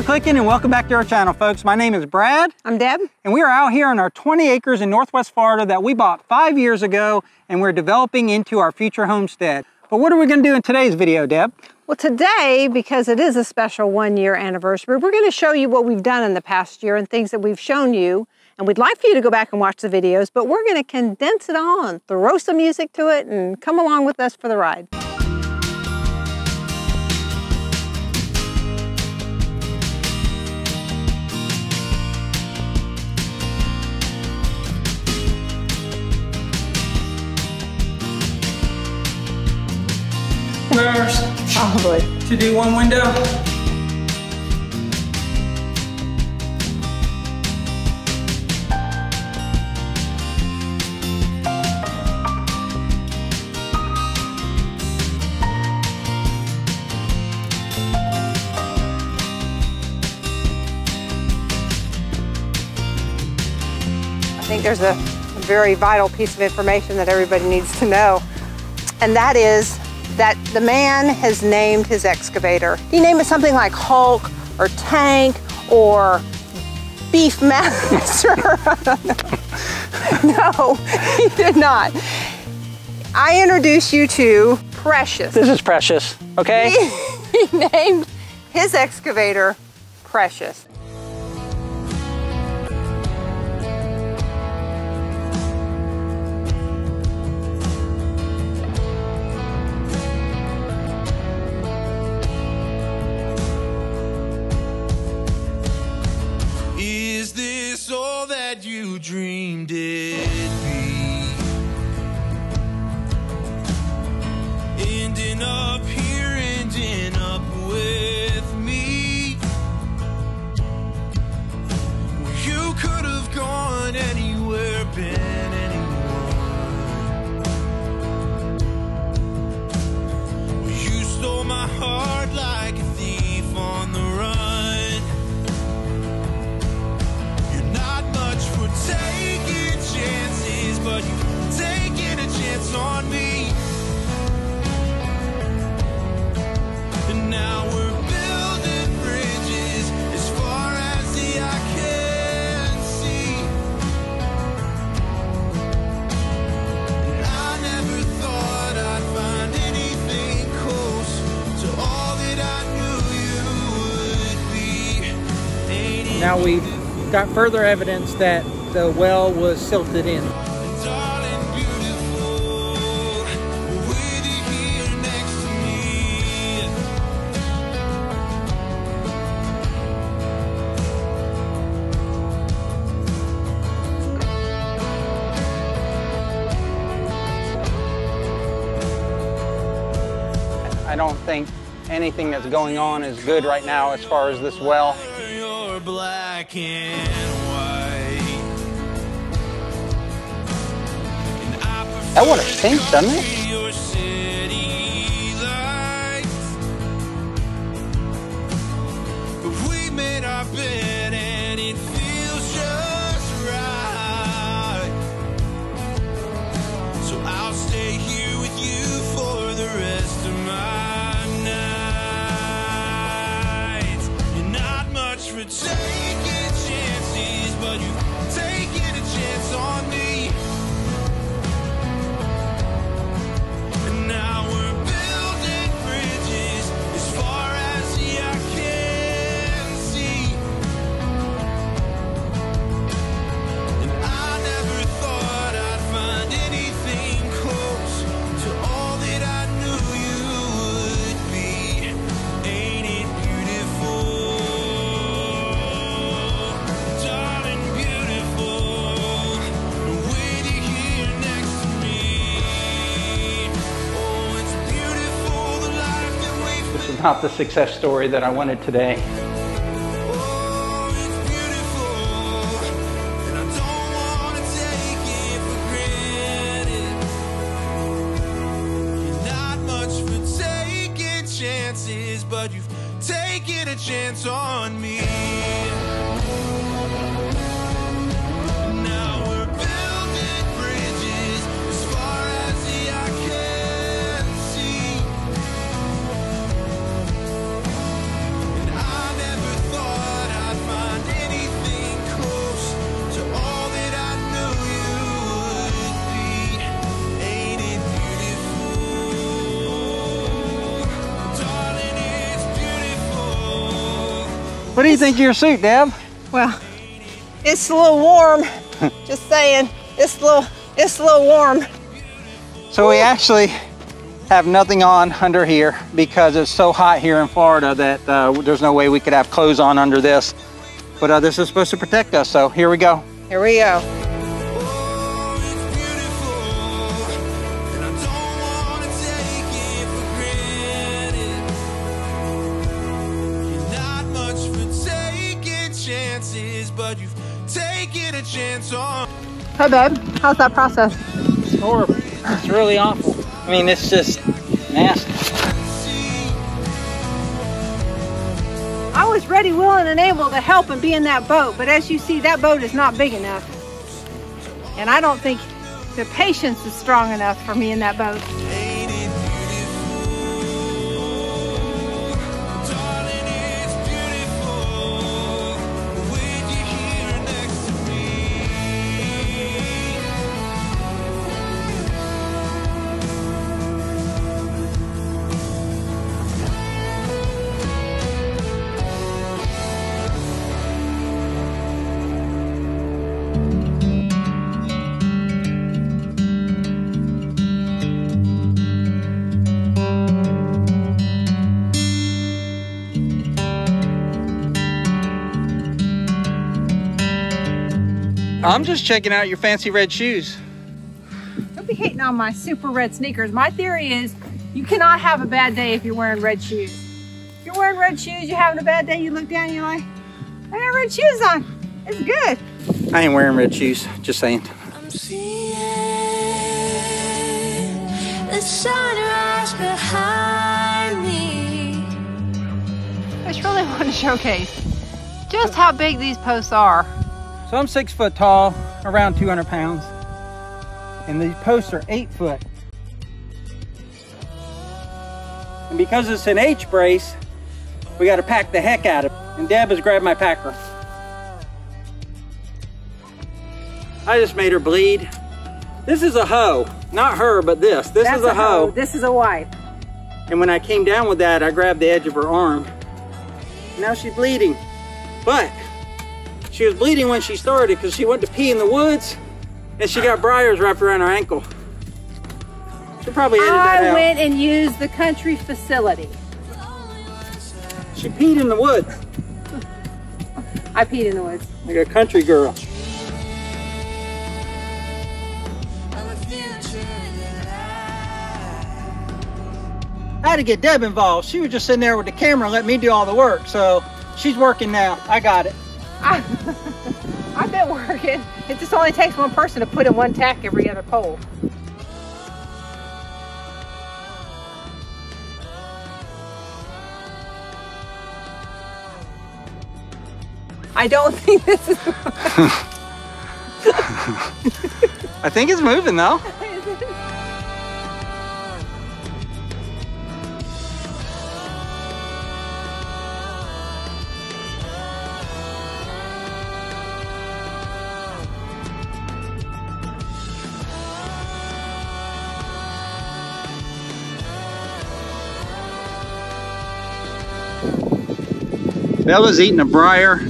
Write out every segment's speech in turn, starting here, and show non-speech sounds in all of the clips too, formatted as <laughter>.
for clicking and welcome back to our channel, folks. My name is Brad. I'm Deb. And we are out here on our 20 acres in Northwest Florida that we bought five years ago and we're developing into our future homestead. But what are we gonna do in today's video, Deb? Well, today, because it is a special one year anniversary, we're gonna show you what we've done in the past year and things that we've shown you. And we'd like for you to go back and watch the videos, but we're gonna condense it all and throw some music to it and come along with us for the ride. To do one window. I think there's a very vital piece of information that everybody needs to know. And that is that the man has named his excavator. He named it something like Hulk or Tank or Beef <laughs> Master. <laughs> no, he did not. I introduce you to Precious. This is precious, okay? <laughs> he named his excavator Precious. That you dreamed it'd be? Ending up Now we've got further evidence that the well was silted in. I don't think anything that's going on is good right now as far as this well. Black and white. And I That water stinks, doesn't it? Not the success story that I wanted today. But you've taken a chance on me. Do you think of your suit, Deb? Well, it's a little warm. <laughs> Just saying, it's a little, it's a little warm. So we actually have nothing on under here because it's so hot here in Florida that uh, there's no way we could have clothes on under this. But uh, this is supposed to protect us, so here we go. Here we go. Hey babe, how's that process? It's horrible. It's really awful. I mean, it's just nasty. I was ready, willing, and able to help and be in that boat, but as you see, that boat is not big enough. And I don't think the patience is strong enough for me in that boat. I'm just checking out your fancy red shoes. Don't be hating on my super red sneakers. My theory is you cannot have a bad day if you're wearing red shoes. If you're wearing red shoes, you're having a bad day, you look down and you're like, I got red shoes on. It's good. I ain't wearing red shoes, just saying. I'm seeing the sunrise behind me. I just really want to showcase just how big these posts are. So I'm six foot tall, around 200 pounds. And these posts are eight foot. And because it's an H brace, we got to pack the heck out of it. And Deb has grabbed my packer. I just made her bleed. This is a hoe, not her, but this. This is a, hoe. This is a wife. And when I came down with that, I grabbed the edge of her arm. Now she's bleeding. But she was bleeding when she started because she went to pee in the woods and she got briars wrapped around her ankle. She probably edit that I out. went and used the country facility. She peed in the woods I peed in the woods. like a country girl. I had to get Deb involved. She was just sitting there with the camera and let me do all the work. So she's working now. I got it. I, I've been working. It just only takes one person to put in one tack every other pole. I don't <laughs> think this is. <laughs> <laughs> I think it's moving though. Bella's eating a briar,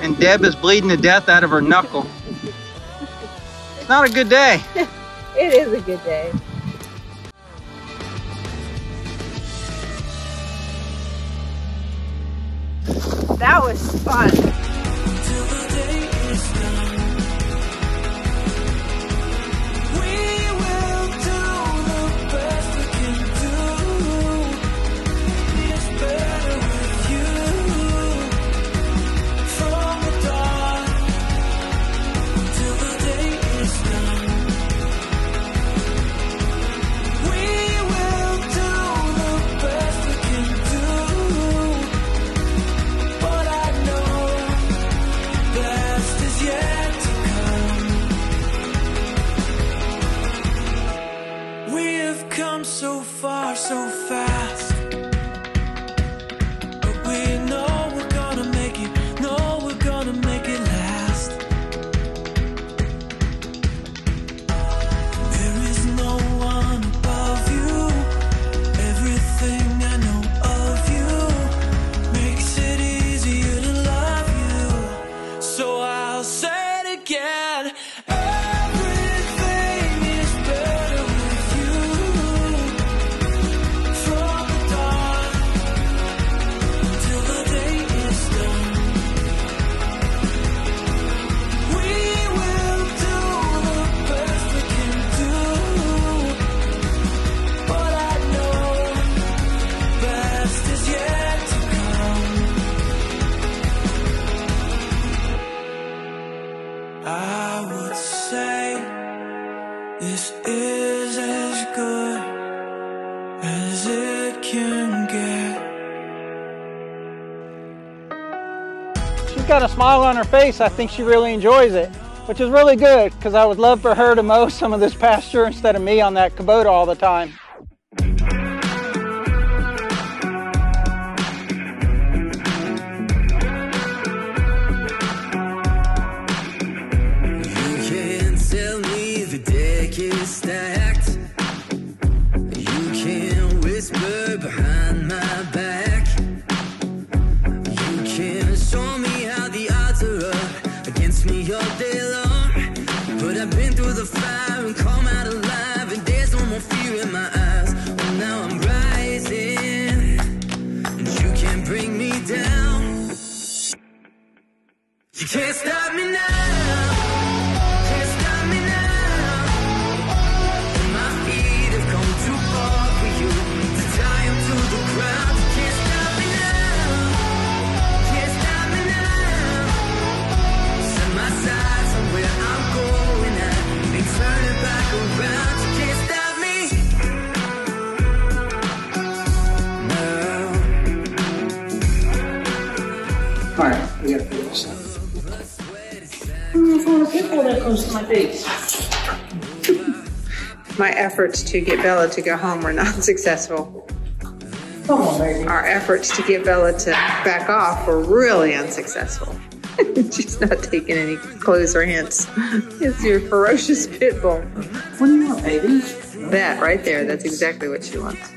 and Deb is bleeding to death out of her knuckle. It's not a good day. <laughs> It is a good day. That was fun. so far so fast. She's got a smile on her face. I think she really enjoys it, which is really good because I would love for her to mow <laughs> some of this pasture instead of me on that Kubota all the time. You can't stop me now. My efforts to get Bella to go home were not <laughs> successful. Come on, baby. Our efforts to get Bella to back off were really unsuccessful. <laughs> She's not taking any clues or hints. It's your ferocious pit bull. What do you want, baby? That right there, that's exactly what she wants.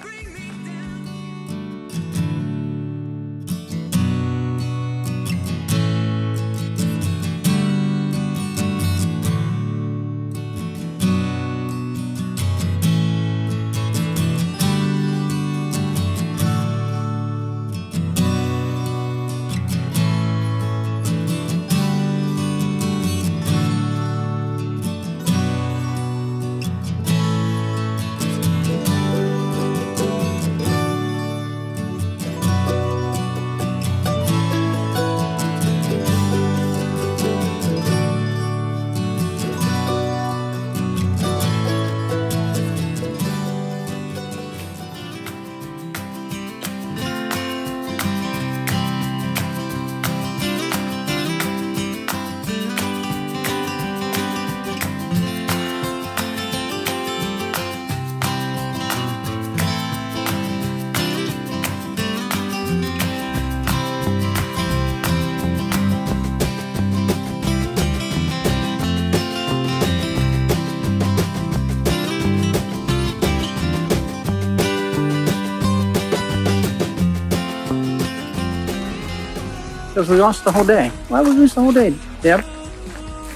Because we lost the whole day. Why would we lose the whole day, Deb?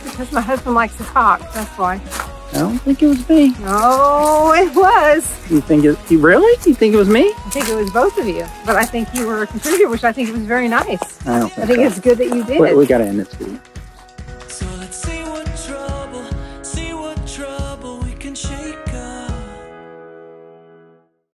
Because my husband likes to talk, that's why. I don't think it was me. Oh, it was. You think it? You really? You think it was me? I think it was both of you, but I think you were a contributor, which I think was very nice. I don't think I think, so. it's good that you did. We, we got to end this video.